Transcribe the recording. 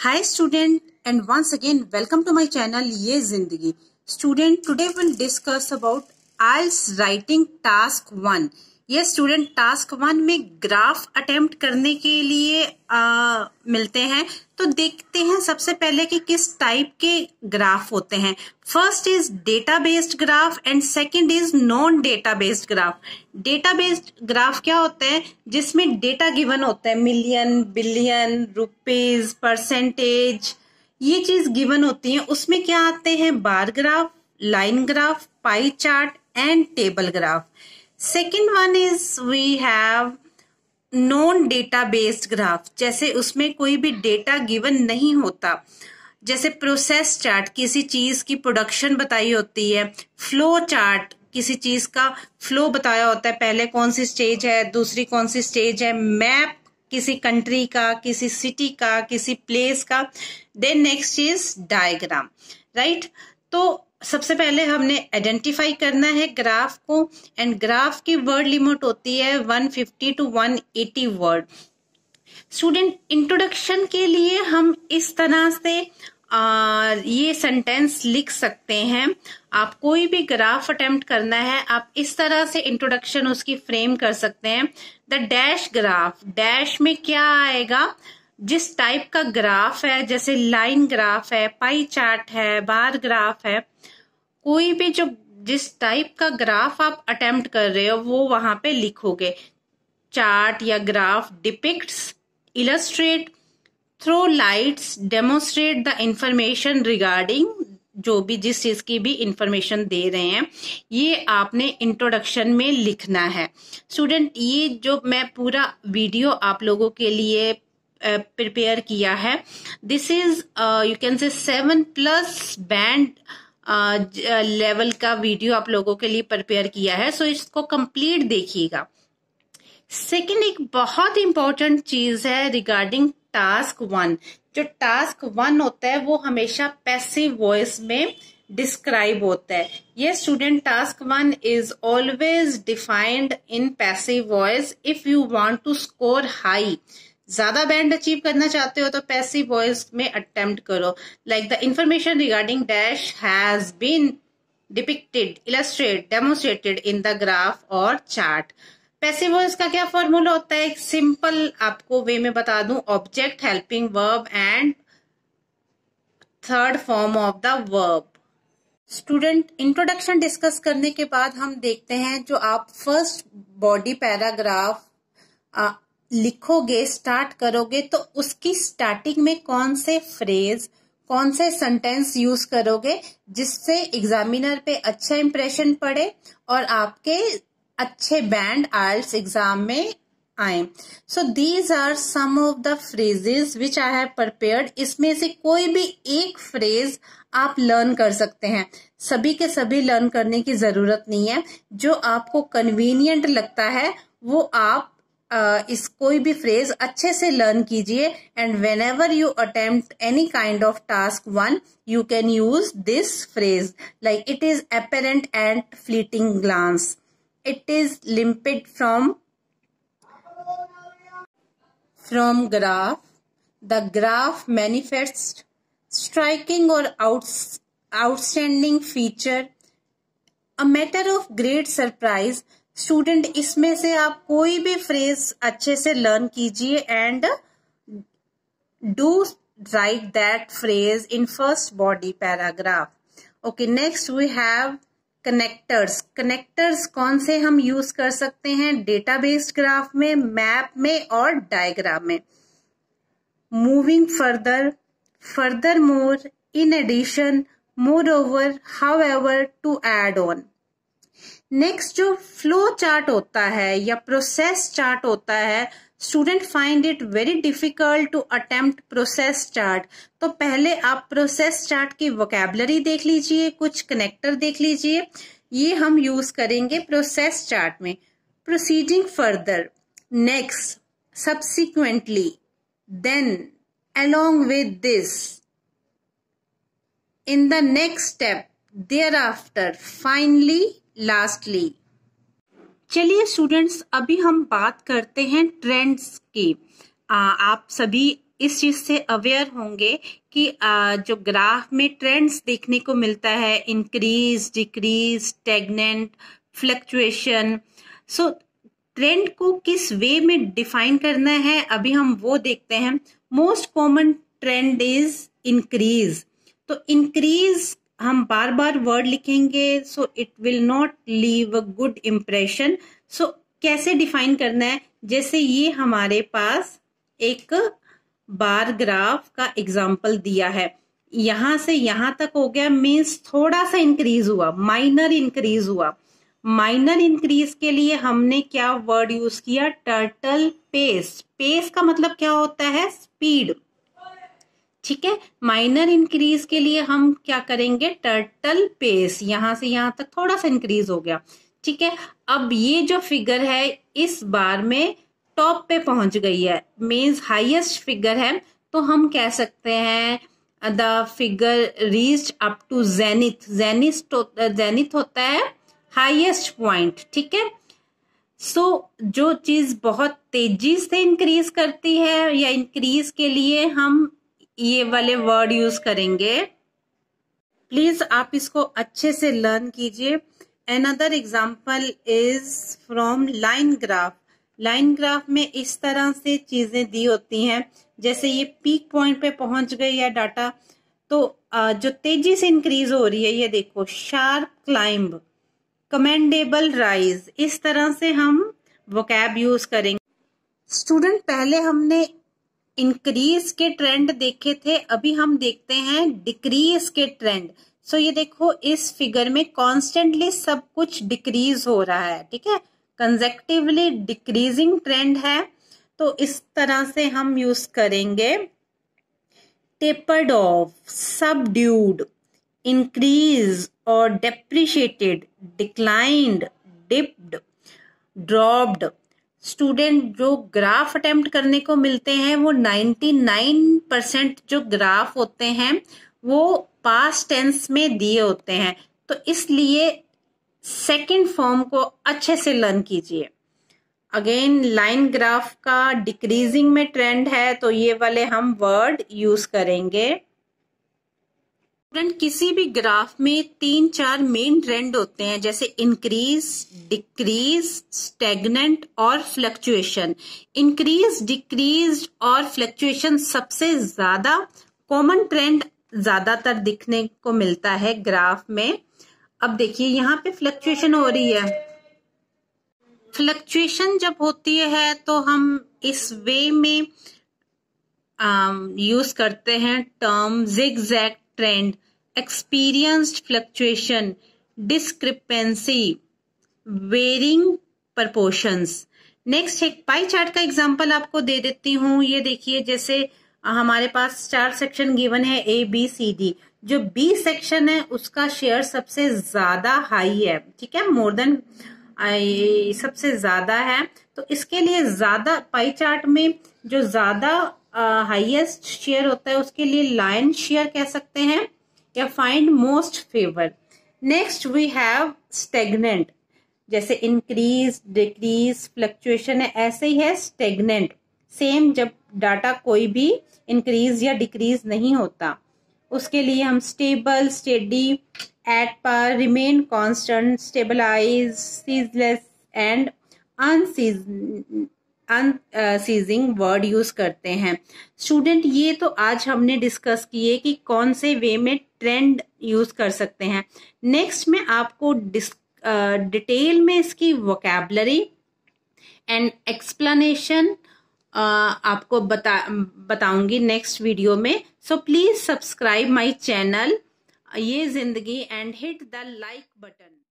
Hi student and once again welcome to my channel Ye Zindagi. Student today we'll discuss about IELTS writing task 1. ये student task one में graph attempt करने के लिए आ, मिलते हैं। तो देखते हैं सबसे पहले कि किस टाइप के ग्राफ होते हैं। First is data based graph and second is non data based graph data based graph क्या होता है? जिसमें डेटा गिवन होता है। मिलियन बिलियन रुपीज़ परसेंटेज ये चीज़ गिवन होती है। उसमें क्या आते हैं? Bar graph line graph pie chart and table graph second one is we have non data based graph जैसे उसमें कोई भी डेटा गिवन नहीं होता। जैसे प्रोसेस चार्ट किसी चीज़ की प्रोडक्शन बताई होती है। फ्लो चार्ट किसी चीज़ का फ्लो बताया होता है। पहले कौन सी स्टेज है, दूसरी कौन सी स्टेज है? मैप किसी कंट्री का, किसी सिटी का, किसी प्लेस का। Then next is diagram right तो सबसे पहले हमने आइडेंटिफाई करना है ग्राफ को एंड ग्राफ की वर्ड लिमिट होती है 150 टू 180 वर्ड स्टूडेंट इंट्रोडक्शन के लिए हम इस तरह से आ, ये सेंटेंस लिख सकते हैं। आप कोई भी ग्राफ अटेम्प्ट करना है आप इस तरह से इंट्रोडक्शन उसकी फ्रेम कर सकते हैं। द डैश ग्राफ डैश में क्या आएगा? जिस टाइप का ग्राफ है जैसे लाइन ग्राफ है पाई चार्ट है बार ग्राफ है कोई भी जो जिस टाइप का ग्राफ आप अटेम्प्ट कर रहे हो, वो वहाँ पे लिखोगे। चार्ट या graph depicts illustrate throw lights demonstrate the information regarding जो भी जिस चीज़ की भी इंफॉर्मेशन दे रहे हैं, ये आपने इंट्रोडक्शन में लिखना है। स्टूडेंट ये जो मैं पूरा वीडियो आप लोगों के लिए प्रिपेयर किया है this is you can say seven plus band level का वीडियो आप लोगों के लिए प्रिपेयर किया है सो इसको कंप्लीट देखिएगा। सेकंड एक बहुत इंपॉर्टेंट चीज़ है रिगार्डिंग टास्क वन जो टास्क वन होता है, वो हमेशा पैसिव वॉइस में डिस्क्राइब होता है। ये student task one is always defined in passive voice if you want to score high ज़्यादा बैंड अचीव करना चाहते हो तो पैसिव वॉइस में अटेम्प्ट करो। Like the information regarding dash has been depicted illustrate demonstrated in the graph और chart passive voice का क्या फॉर्मूला होता है? सिंपल आपको वे में बता दूँ object helping verb and third form of the verb student introduction discuss करने के बाद हम देखते हैं जो आप फ़र्स्ट बॉडी पैराग्राफ लिखोगे स्टार्ट करोगे तो उसकी स्टार्टिंग में कौन से फ्रेज कौन से सेंटेंस यूज़ करोगे, जिससे एग्जामिनर पे अच्छा इंप्रेशन पड़े और आपके अच्छे बैंड आयल्स एग्ज़ाम में आए। So these are some of the phrases which I have prepared इसमें से कोई भी एक फ्रेज आप लर्न कर सकते हैं। सभी के सभी लर्न करने की ज़रूरत नहीं है। जो आपको कन्वीनियंट लगता है, वो आप इस कोई भी फ्रेज अच्छे से लर्न कीजिए and whenever you attempt any kind of task one you can use this phrase like it is apparent and fleeting glance it is limpid from from graph the graph manifest striking और outstanding feature a matter of great surprise student, इसमें से आप कोई भी phrase अच्छे से learn कीजिए and do write that phrase in first body paragraph. Okay, next we have connectors. Connectors कौन से हम यूज़ कर सकते हैं? डेटाबेस्ड ग्राफ में, मैप में और डायग्राम में। Moving further furthermore in addition, moreover, however to add on. Next जो फ्लो चार्ट होता है या प्रोसेस चार्ट होता है student find it very difficult to attempt process chart तो पहले आप प्रोसेस चार्ट की वोकेबलरी देख लीजिए, कुछ कनेक्टर देख लीजिए। ये हम यूज़ करेंगे प्रोसेस चार्ट में। Proceeding further next subsequently then along with this in the next step thereafter finally lastly चलिए स्टूडेंट्स अभी हम बात करते हैं ट्रेंड्स की। आ, आप सभी इस चीज़ से अवेयर होंगे कि आ, जो ग्राफ में ट्रेंड्स देखने को मिलता है increase decrease stagnant fluctuation so trend को किस वे में डिफाइन करना है अभी हम वो देखते हैं। Most common trend is increase तो इंक्रीज हम बार बार वर्ड लिखेंगे so it will not leave a good impression so कैसे डिफाइन करना है? जैसे ये हमारे पास एक बार ग्राफ का एग्ज़ाम्पल दिया है। यहाँ से यहाँ तक हो गया मीन्स थोड़ा सा इंक्रीज हुआ माइनर इंक्रीज हुआ। माइनर इंक्रीज के लिए हमने क्या वर्ड यूज़ किया? टर्टल पेस पेस का मतलब क्या होता है? स्पीड ठीक है? माइनर इंक्रीज के लिए हम क्या करेंगे? टर्टल पेस यहाँ से यहाँ तक थोड़ा सा इंक्रीज हो गया। ठीक है? अब ये जो फिगर है इस बार में टॉप पे पहुँच गई है। मीन्स हाईएस्ट फिगर है। तो हम कह सकते हैं the figure reach up to zenith zenith zenith होता है हाईएस्ट पॉइंट ठीक है? सो so, जो चीज़ बहुत तेज़ी से इंक्रीज करती है या इंक्रीज के लिए हम ये वाले वर्ड यूज़ करेंगे। प्लीज़ आप इसको अच्छे से लर्न कीजिए। Another example is from line graph line graph में इस तरह से चीज़ें दी होती हैं। जैसे ये पीक पॉइंट पे पहुँच गई है डाटा तो जो तेज़ी से इंक्रीज हो रही है, ये देखो शार्प क्लाइंब कमेंडेबल राइज इस तरह से हम वोकैब यूज़ करेंगे। स्टूडेंट पहले हमने इंक्रीज के ट्रेंड देखे थे, अभी हम देखते हैं डिक्रीज के ट्रेंड सो so, ये देखो, इस फिगर में कॉन्स्टेंटली सब कुछ डिक्रीज हो रहा है, ठीक है? कंजेक्टिवली डिक्रीजिंग ट्रेंड है. तो इस तरह से हम यूज़ करेंगे. टेपर्ड ऑफ़ सबड्यूड इंक्रीज और depreciated declined dipped dropped student जो ग्राफ अटेम्प्ट करने को मिलते हैं, वो 99 परसेंट जो ग्राफ होते हैं, वो पास्ट टेंस में दिए होते हैं। तो इसलिए सेकंड फॉर्म को अच्छे से लर्न कीजिए। अगेन लाइन ग्राफ का डिक्रीजिंग में ट्रेंड है तो ये वाले हम वर्ड यूज़ करेंगे। स्टूडेंट किसी भी ग्राफ में तीन चार मेन ट्रेंड होते हैं, जैसे इंक्रीज डिक्रीज स्टेगनेंट और फ्लक्चुएशन इंक्रीज डिक्रीज और फ्लक्चुएशन सबसे ज़्यादा कॉमन ट्रेंड ज़्यादातर दिखने को मिलता है ग्राफ में। अब देखिए, यहाँ पे फ्लक्चुएशन हो रही है। फ्लक्चुएशन जब होती है तो हम इस वे में यूज़ करते हैं term zig zag trend experienced fluctuation discrepancy varying proportions next एक पाई चार्ट का एग्जांपल आपको दे देती हूँ। ये देखिए, जैसे हमारे पास चार सेक्शन गिवन है ए बी सी डी जो बी सेक्शन है, उसका शेयर सबसे ज़्यादा हाई है, ठीक है? मोर देन सबसे ज़्यादा है। तो इसके लिए ज़्यादा पाई चार्ट में जो ज़्यादा हाईएस्ट शेयर होता है, उसके लिए लाइन शेयर कह सकते हैं, या find most favour next we have stagnant जैसे इंक्रीज डिक्रीज फ्लक्चुएशन है, ऐसे ही है स्टेगनेंट सेम जब डाटा कोई भी इंक्रीज या डिक्रीज नहीं होता, उसके लिए हम स्टेबल स्टेडी एट पर remain constant stabilize ceaseless and uncease unceasing word use करते हैं। स्टूडेंट ये तो आज हमने डिस्कस किए कि कौन से वे में ट्रेंड यूज़ कर सकते हैं। नेक्स्ट में आपको डिटेल में इसकी वोकेबलरी एंड एक्सप्लेनेशन आपको बता, बताऊँगी नेक्स्ट वीडियो में। So please subscribe my channel ये ज़िंदगी and hit the like button